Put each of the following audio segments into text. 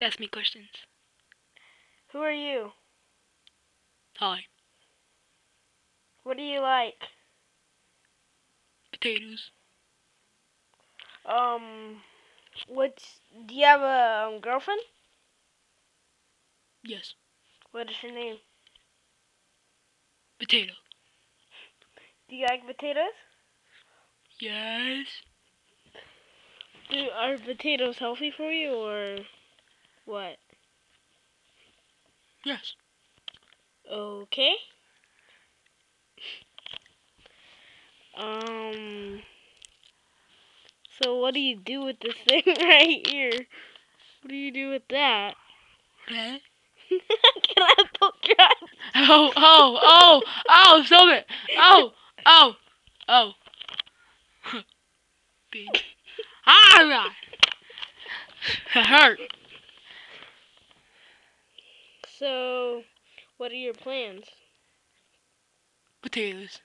Ask me questions. Who are you? Hi. What do you like? Potatoes. Um, what's do you have a um, girlfriend? Yes. What is her name? Potato. Do you like potatoes? Yes. Do are potatoes healthy for you or what? Yes. Okay. Um. So what do you do with this thing right here? What do you do with that? Can I poke your eye? Oh, oh, oh, oh, stop it. Oh, oh, oh. Big. Ah, it hurt. So, what are your plans? Potatoes.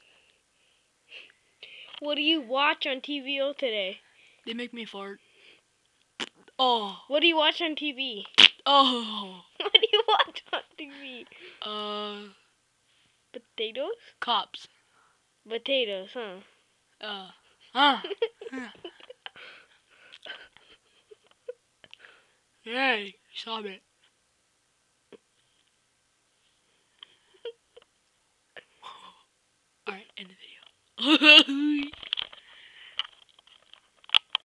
What do you watch on TVO today? They make me fart. Oh, What do you watch on TV? oh. What do you watch on TV? Uh, Potatoes? cops. Potatoes, huh? Uh, huh. Yay, stop it. End the video.